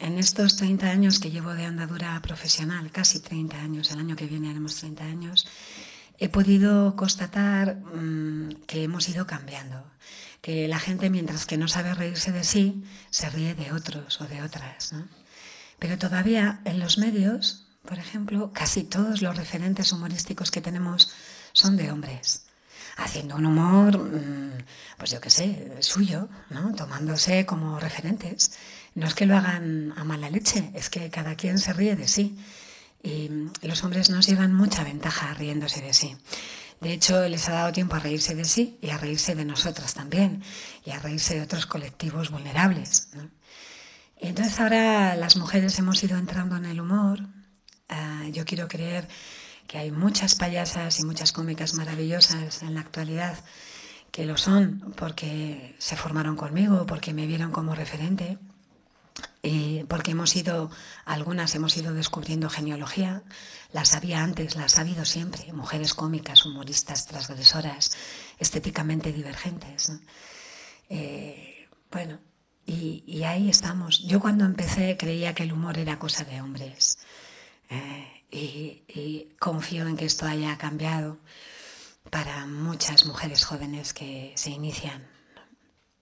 En estos 30 años que llevo de andadura profesional, casi 30 años, el año que viene haremos 30 años, he podido constatar mmm, que hemos ido cambiando, que la gente mientras que no sabe reírse de sí, se ríe de otros o de otras. ¿no? Pero todavía en los medios, por ejemplo, casi todos los referentes humorísticos que tenemos son de hombres haciendo un humor, mm, pues yo qué sé, suyo, ¿no? tomándose como referentes. No es que lo hagan a mala leche, es que cada quien se ríe de sí. Y los hombres nos llevan mucha ventaja riéndose de sí. De hecho, les ha dado tiempo a reírse de sí y a reírse de nosotras también, y a reírse de otros colectivos vulnerables. Y entonces ahora las mujeres hemos ido entrando en el humor. Uh, yo quiero creer que hay muchas payasas y muchas cómicas maravillosas en la actualidad que lo son porque se formaron conmigo, porque me vieron como referente y porque hemos ido, algunas hemos ido descubriendo genealogía, las había antes, las ha habido siempre, mujeres cómicas, humoristas, transgresoras, estéticamente divergentes. Eh, bueno, y, ahí estamos. Yo cuando empecé creía que el humor era cosa de hombres. Eh, y confío en que esto haya cambiado para muchas mujeres jóvenes que se inician